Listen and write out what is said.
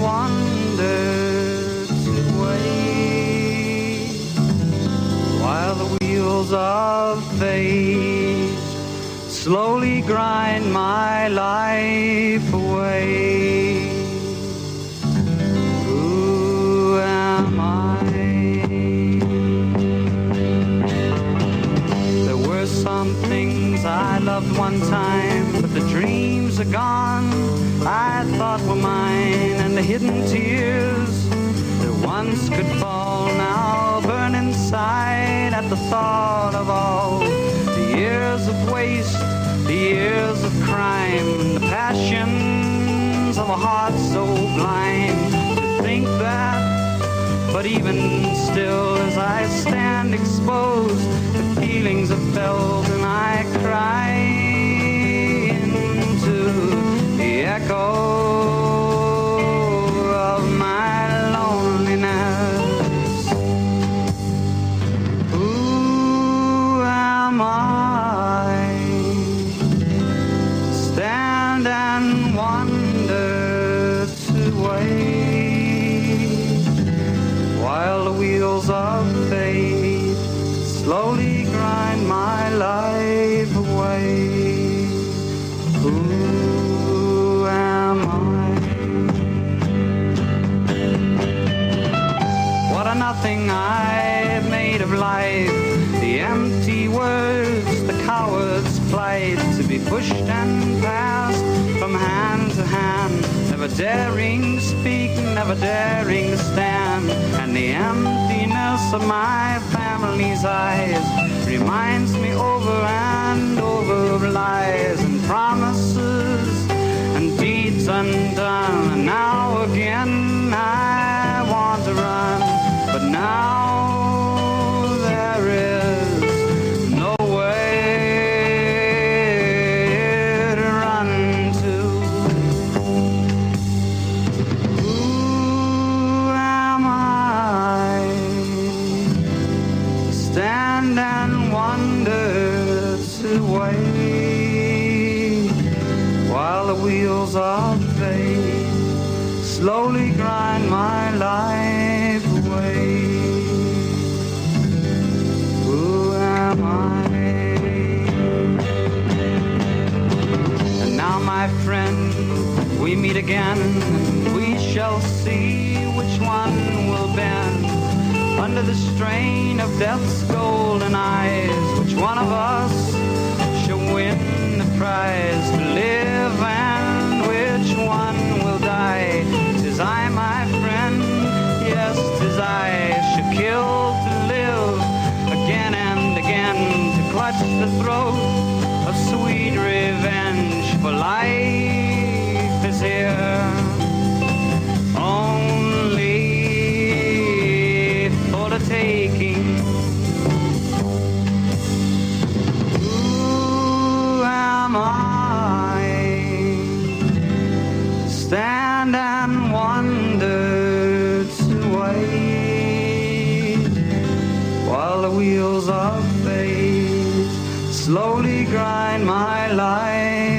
wonder to wait while the wheels of fate slowly grind my life away. Who am I? There were some things I loved one time, but the dreams are gone. I thought were mine, and the hidden tears that once could fall now burn inside at the thought of all the years of waste, the years of crime, the passions of a heart so blind to think that. But even still, as I stand exposed, the feelings are felt, and I wheels of fate slowly grind my life away. Who am I? What a nothing I've made of life. The empty words, the coward's plight to be pushed and passed from hand to hand. Never daring speak, never daring to stand. And the emptiness of my family's eyes reminds me over and while the wheels of fate slowly grind my life away. Who am I? And now, my friend, we meet again, and we shall see which one will bend under the strain of death's golden eyes. Which one of us win the prize to live, and which one will die? Tis I, my friend, yes, tis I, should kill to live again and again to clutch the throat of sweet revenge for life is here Stand and wonder to wait while the wheels of fate slowly grind my life